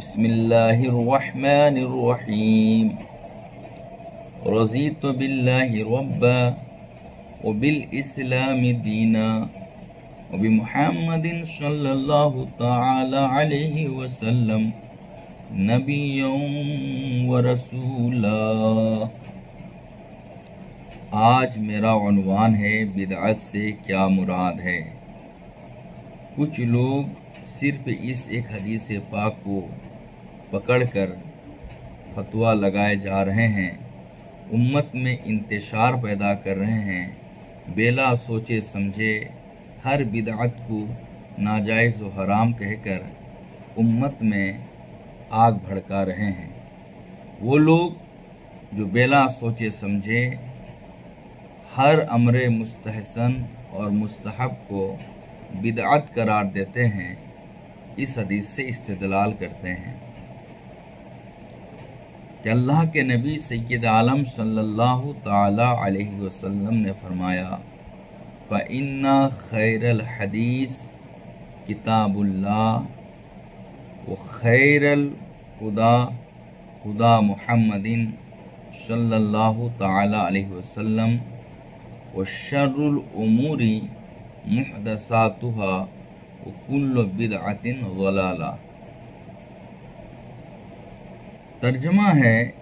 बिस्मिल्लाहिर्रहमानिर्रहीम रज़ीतु बिल्लाहि रब्बा व बिल इस्लामी दीना व बि मुहम्मदिन सल्लल्लाहु तआला अलैहि वसल्लम नबिय्यन व रसूला आज मेरा उन्वान है बिदअत से क्या मुराद है कुछ लोग सिर्फ़ इस एक हदीस पाक को पकड़कर फतवा लगाए जा रहे हैं। उम्मत में इंतशार पैदा कर रहे हैं। बेला सोचे समझे, हर बिदात को नाजायज़ व हराम कहकर उम्मत में आग भड़का रहे हैं। वो लोग जो बेला सोचे समझे, हर अमर मुस्तहसन और मुस्तहब को बिदअत करार देते हैं, इस हदीस से इस्तदलाल करते हैं। कि अल्लाह के नबी सैद आलम सल्लल्लाहु अलैहि वसल्लम ने फरमाया फ़इन्ना खैरल हदीस किताबुल्लाह व खैरल हुदा हुदा मुहम्मदिन सल्लल्लाहु ताला अलैहि वसल्लम व शर्रुल उमूरी मुहदसातुहा व कुल्लु बिदअतिन ज़लाला तर्जमा है,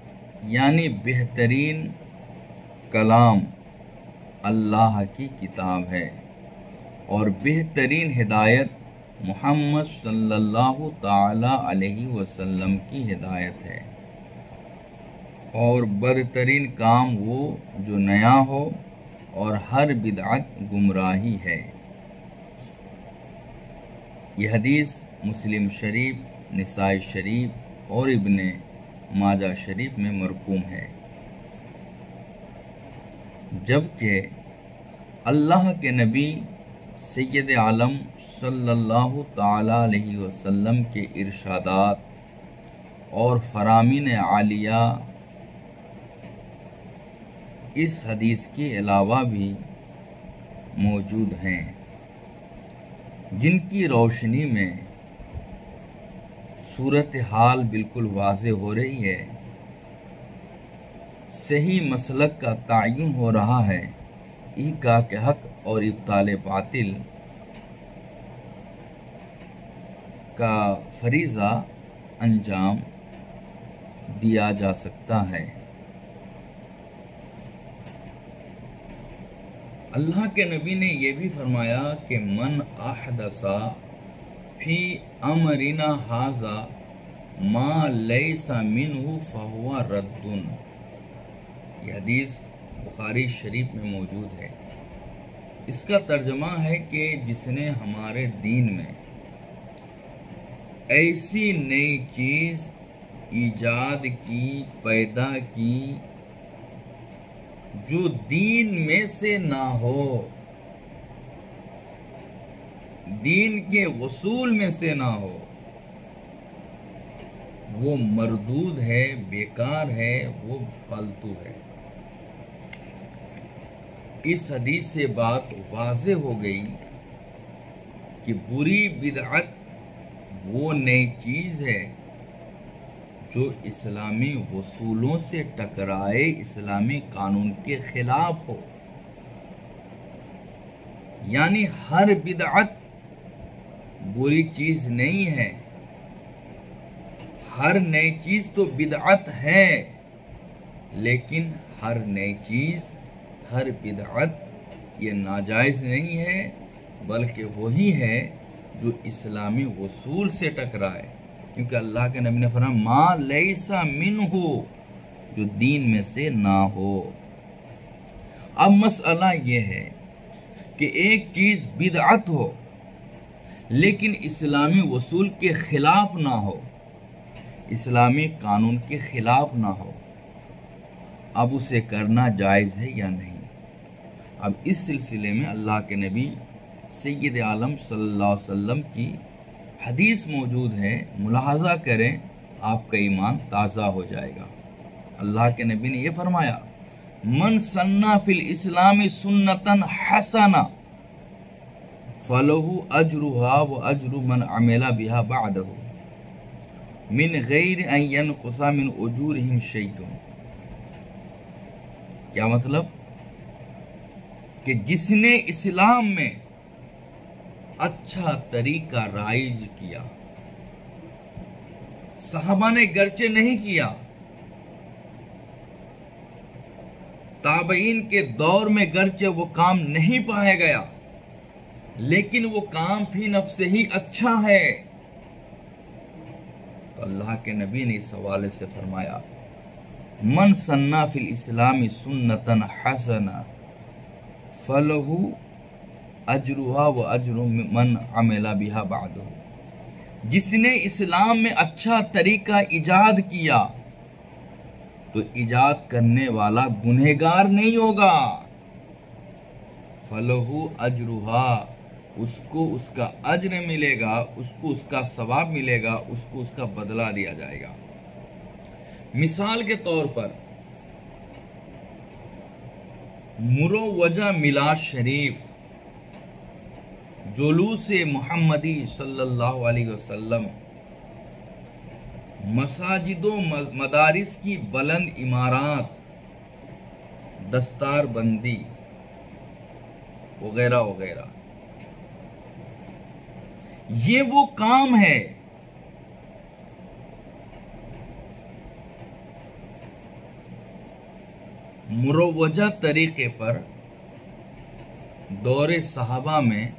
यानी बेहतरीन कलाम अल्लाह की किताब है। और बेहतरीन हिदायत मोहम्मद सल्लल्लाहु ताला अलैहि वसल्लम की हिदायत है। और बदतरीन काम वो जो नया हो, और हर बिदअत गुमराही है। यह हदीस मुस्लिम शरीफ, निसाई शरीफ और इब्ने माजा शरीफ में मरकूम है। जबकि अल्लाह के नबी सैद आलम सल्लल्लाहु अलैहि वसल्लम के इरशादात और फरामीन आलिया इस हदीस के अलावा भी मौजूद हैं, जिनकी रोशनी में सूरत हाल बिल्कुल वाज हो रही है। सही मसलक का तयन हो रहा है। ईका के हक और इब्ताल बातिल का फरीज़ा अंजाम दिया जा सकता है। अल्लाह के नबी ने यह भी फरमाया कि मन आहदसा फ़ी अमरिना हाजा मा लैसा मिनहु फहुआ रद्दुन यह हदीस बुखारी शरीफ में मौजूद है। इसका तर्जमा है कि जिसने हमारे दीन में ऐसी नई चीज़ ईजाद की, पैदा की, जो दीन में से ना हो दीन के वसूल में से ना हो। वो मरदूद है, बेकार है, वो फालतू है। इस हदीस से बात वाज हो गई कि बुरी बिदअत वो नई चीज़ है जो इस्लामी वसूलों से टकराए, इस्लामी कानून के खिलाफ हो। यानी हर बिदअत बुरी चीज़ नहीं है। हर नई चीज़ तो बिदअत है, लेकिन हर नई चीज़, हर बिदअत ये नाजायज नहीं है, बल्कि वही है जो इस्लामी वसूल से टकराए। क्योंकि अल्लाह के नबी ने फरमाया, मा लैसा मिन हो जो दीन में से ना हो। अब मसला यह है कि एक चीज़ बिदअत हो लेकिन इस्लामी वसूल के खिलाफ ना हो। इस्लामी कानून के खिलाफ ना हो। अब उसे करना जायज़ है या नहीं? अब इस सिलसिले में अल्लाह के नबी सैद आलम सल्लल्लाहु अलैहि वसल्लम की हदीस मौजूद है। मुलाहजा करें, आपका ईमान ताज़ा हो जाएगा। अल्लाह के नबी ने यह फरमाया, मन सन्ना फिल इस्लामी सुन्नतन हसना। फलहु अजरुहा व अजरु मन अमेला बिहा बादहु मिन गैर अन कुसा मिन उजूर हिम क्या मतलब? कि जिसने इस्लाम में अच्छा तरीका राइज किया, साहबा ने गर्चे नहीं किया, ताबईन के दौर में गर्चे वो काम नहीं पाया गया लेकिन वो काम भी नफ से ही अच्छा है। तो अल्लाह के नबी ने इस हवाले से फरमाया, मन सन्ना फिल इस्लामी सुन्नतन हसना, फलहू अजरुहा व अजरु मन अमेला बिहा बाद जिसने इस्लाम में अच्छा तरीका इजाद किया तो इजाद करने वाला गुनहगार नहीं होगा। फलहू अजरुहा उसको उसका अज्र मिलेगा, उसको उसका सवाब मिलेगा, उसको उसका बदला दिया जाएगा। मिसाल के तौर पर मुरो मुरोवजा मिला शरीफ जुलूस मोहम्मदी सल्लल्लाहु अलैहि वसल्लम मसाजिदों मदारिस की बुलंद इमारत दस्तार बंदी वगैरह वगैरह। ये वो काम है। मुरोवजा तरीके पर दौरे साहबा में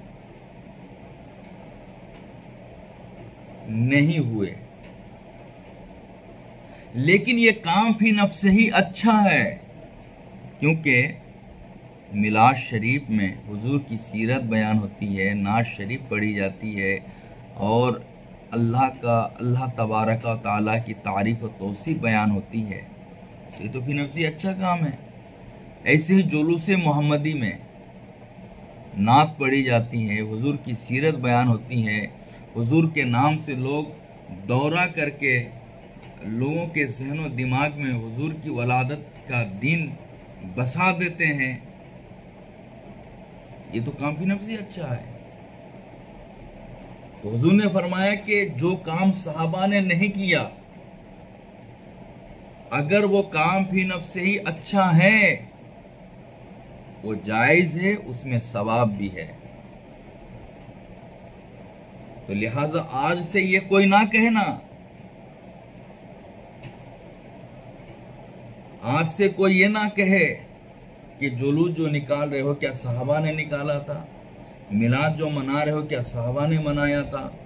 नहीं हुए। लेकिन यह काम भी नफ्स ही अच्छा है, क्योंकि मिलाद शरीफ में हुजूर की सीरत बयान होती है नाज शरीफ पढ़ी जाती है और अल्लाह का, अल्लाह तबारक ताला की तारीफ़ और तोसी बयान होती है। तो ये तो फिर नफसी अच्छा काम है। ऐसे ही जुलूस मोहम्मदी में नात पढ़ी जाती है, हुजूर की सीरत बयान होती है। हुजूर के नाम से लोग दौरा करके लोगों के जहन दिमाग में हुजूर की वलादत का दिन बसा देते हैं। ये तो काम भी नफसी अच्छा है। तो हजूर ने फरमाया कि जो काम साहबा ने नहीं किया, अगर वो काम भी नफ्स ही अच्छा है, वो जायज़ है, उसमें सवाब भी है। तो लिहाजा आज से ये कोई ना कहना आज से कोई ये ना कहे कि जुलूस जो निकाल रहे हो, क्या साहबा ने निकाला था? मिलाद जो मना रहे हो, क्या साहबा ने मनाया था?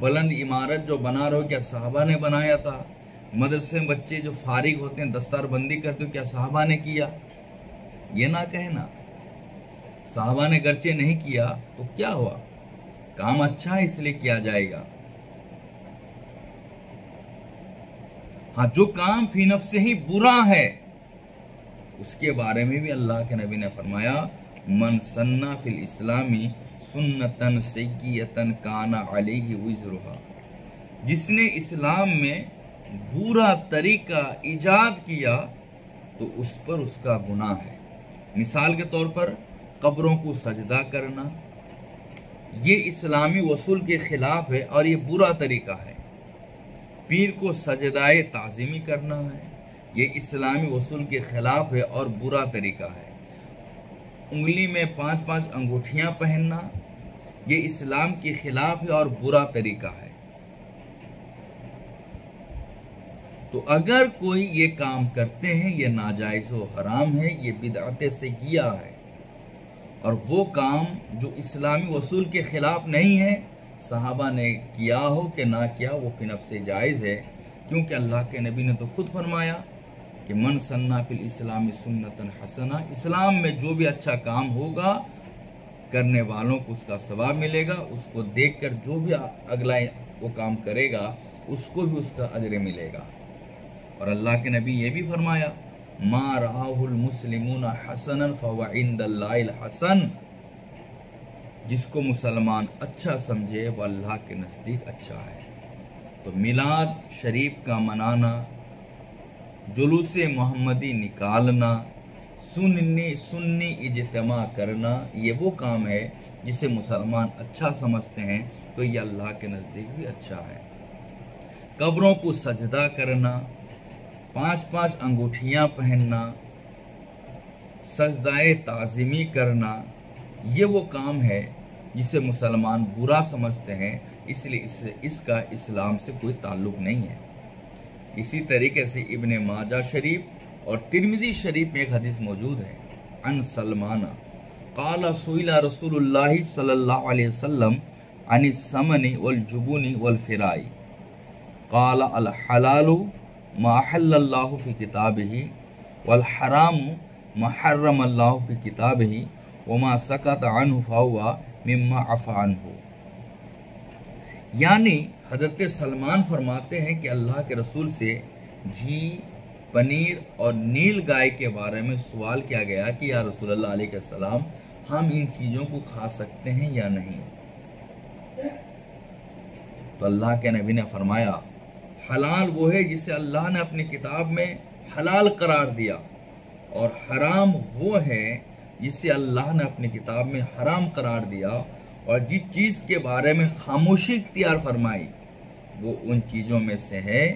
बुलंद इमारत जो बना रहे हो, क्या साहबा ने बनाया था? मदरसे बच्चे जो फारिग होते हैं दस्तार बंदी करते हो, क्या साहबा ने किया? ये ना कहना। साहबा ने गर्चे नहीं किया तो क्या हुआ? काम अच्छा है, इसलिए किया जाएगा। हाँ जो काम फीनफ से ही बुरा है उसके बारे में भी अल्लाह के नबी ने फरमाया, मन सन्ना फिल इस्लामी सुन्नतन सैयतन काना अलैहि विजरुहा जिसने इस्लाम में बुरा तरीका ईजाद किया तो उस पर उसका गुनाह है। मिसाल के तौर पर, कब्रों को सजदा करना। ये इस्लामी वसूल के खिलाफ है और ये बुरा तरीका है। पीर को सजदाए ताजीमी करना है। ये इस्लामी वसूल के खिलाफ है और बुरा तरीका है। उंगली में पाँच पाँच अंगूठियाँ पहनना, ये इस्लाम के खिलाफ है और बुरा तरीका है। तो अगर कोई ये काम करते हैं, ये नाजायज व हराम है, ये बिदाते से किया है, और वो काम जो इस्लामी वसूल के खिलाफ नहीं है, साहबा ने किया हो कि ना किया, वो फिनब से जायज़ है, क्योंकि अल्लाह के नबी ने तो खुद फरमाया कि मन सन्ना फिल इस्लामी सुन्नतन हसना, इस्लाम में जो भी अच्छा काम होगा, करने वालों को उसका सवाब मिलेगा, उसको देखकर जो भी अगला वो काम करेगा, उसको भी उसका अजर मिलेगा। और अल्लाह के नबी ये भी फरमाया, मा राहुल मुस्लिमून हसन हसन। जिसको मुसलमान अच्छा समझे वह अल्लाह के नज़दीक अच्छा है। तो मिलाद शरीफ का मनाना जुलूस मोहम्मदी निकालना सुन्नी सुन्नी इजतमा करना ये वो काम है जिसे मुसलमान अच्छा समझते हैं तो ये अल्लाह के नज़दीक भी अच्छा है। कब्रों को सजदा करना पाँच पाँच अंगूठियाँ पहनना सजदाए ताजिमी करना ये वो काम है जिसे मुसलमान बुरा समझते हैं इसलिए इस, इसका इस्लाम से कोई ताल्लुक नहीं है। इसी तरीके से इब्ने माजा शरीफ और तिरमिजी शरीफ में एक हदीस मौजूद है, अन सलमाना। काला सल्लल्लाहु अलैहि वसल्लम अनि समनी वल जुबुनी वल फिराई। काला अल हलालु माहल्लल्लाहु फ़ी किताबिही वल हरामु महर्रम अल्लाह फ़ी किताबिही वमा सकत अनहु फहुवा मिम्मा अफा अनहु। यानी हज़रत सलमान फरमाते हैं कि अल्लाह के रसूल से घी, पनीर और नील गाय के बारे में सवाल किया गया कि या रसूल सलाम, हम इन चीज़ों को खा सकते हैं या नहीं? तो अल्लाह के नबी ने फरमाया, हलाल वो है जिसे अल्लाह ने अपनी किताब में हलाल करार दिया। और हराम वो है जिसे अल्लाह ने अपनी किताब में हराम करार दिया। और जिस चीज़ के बारे में खामोशी इख्तियार फरमाई वो उन चीज़ों में से है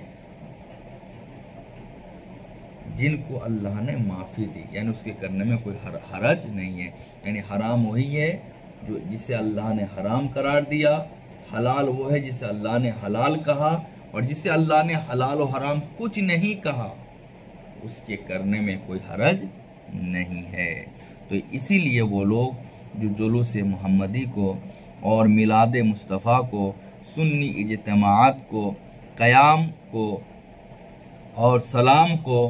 जिनको अल्लाह ने माफ़ी दी। यानी उसके करने में कोई हर, हरज नहीं है। यानी हराम वही है जो जिसे अल्लाह ने हराम करार दिया हलाल वो है जिसे अल्लाह ने हलाल कहा और जिसे अल्लाह ने हलाल और हराम कुछ नहीं कहा उसके करने में कोई हरज नहीं है। तो इसीलिए वो लोग जो जुलूस मोहम्मदी को और मिलाद मुस्तफ़ा को, सुन्नी इजतमात को, क़याम को और सलाम को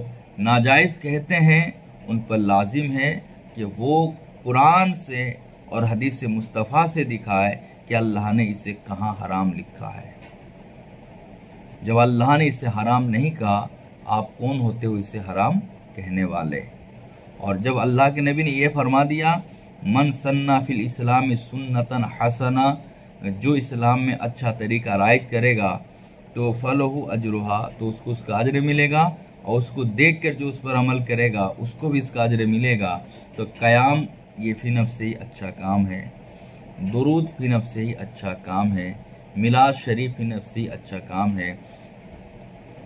नाजायज़ कहते हैं, उन पर लाजिम है कि वो कुरान से और हदीस मुस्तफ़ा से दिखाए कि अल्लाह ने इसे कहाँ हराम लिखा है। जब अल्लाह ने इसे हराम नहीं कहा, आप कौन होते हो इसे हराम कहने वाले? और जब अल्लाह के नबी ने यह फरमा दिया मन सन्ना फिल इस्लाम सुन्नतन हसना, जो इस्लाम में अच्छा तरीका राइज करेगा तो फलहु अजरुहा तो उसको उसका अजर मिलेगा, और उसको देख कर जो उस पर अमल करेगा, उसको भी इसका अजर मिलेगा। तो क़याम ये फ़िनब से ही अच्छा काम है। दरूद फ़िनब से ही अच्छा काम है। मिलाद शरीफ फ़िनब से ही अच्छा काम है।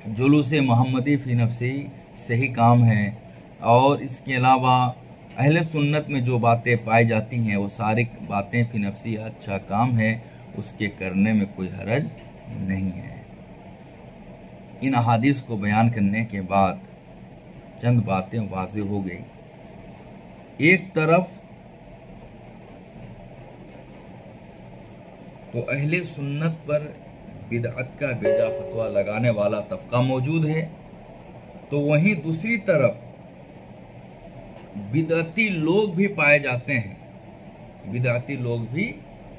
जुलूस मोहम्मदी फ़िनब से ही सही काम है। और इसके अलावा अहल सुन्नत में जो बातें पाई जाती हैं, वो सारी बातें फ़िनफसी अच्छा काम है, उसके करने में कोई हरज नहीं है। इन अहादीस को बयान करने के बाद चंद बातें वाज हो गई। एक तरफ़ तो अहले सुन्नत पर बिदअत का बेजा फतवा लगाने वाला तबका मौजूद है तो वहीं दूसरी तरफ़ बिदअती लोग भी पाए जाते हैं। बिदअती लोग भी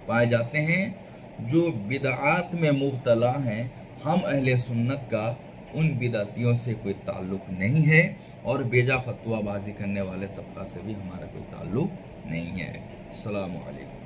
पाए जाते हैं। जो बिदआत में मुबतला हैं, हम अहले सुन्नत का उन बिदातियों से कोई ताल्लुक नहीं है और बेजा फतवाबाजी करने वाले तबका से भी हमारा कोई ताल्लुक नहीं है। अलैक्म